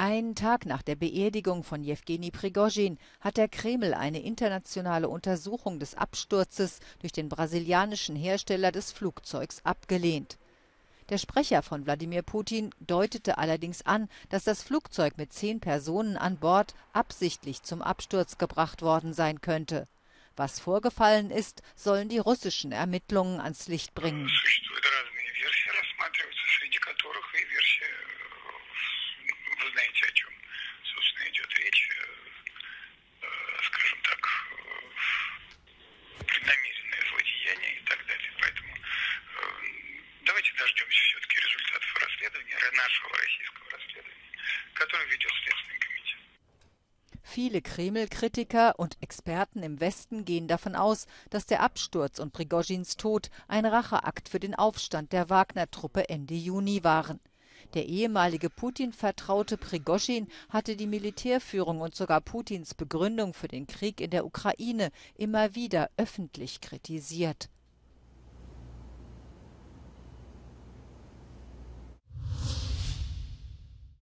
Einen Tag nach der Beerdigung von Jewgeni Prigozhin hat der Kreml eine internationale Untersuchung des Absturzes durch den brasilianischen Hersteller des Flugzeugs abgelehnt. Der Sprecher von Wladimir Putin deutete allerdings an, dass das Flugzeug mit zehn Personen an Bord absichtlich zum Absturz gebracht worden sein könnte. Was vorgefallen ist, sollen die russischen Ermittlungen ans Licht bringen. нашего российского расследования, которое ведет Следственный комитет. Viele Kreml-Kritiker und Experten im Westen gehen davon aus, dass der Absturz und Prigozhins Tod ein Racheakt für den Aufstand der Wagner-Truppe Ende Juni waren. Der ehemalige Putin-Vertraute Prigozhin hatte die Militärführung und sogar Putins Begründung für den Krieg in der Ukraine immer wieder öffentlich kritisiert.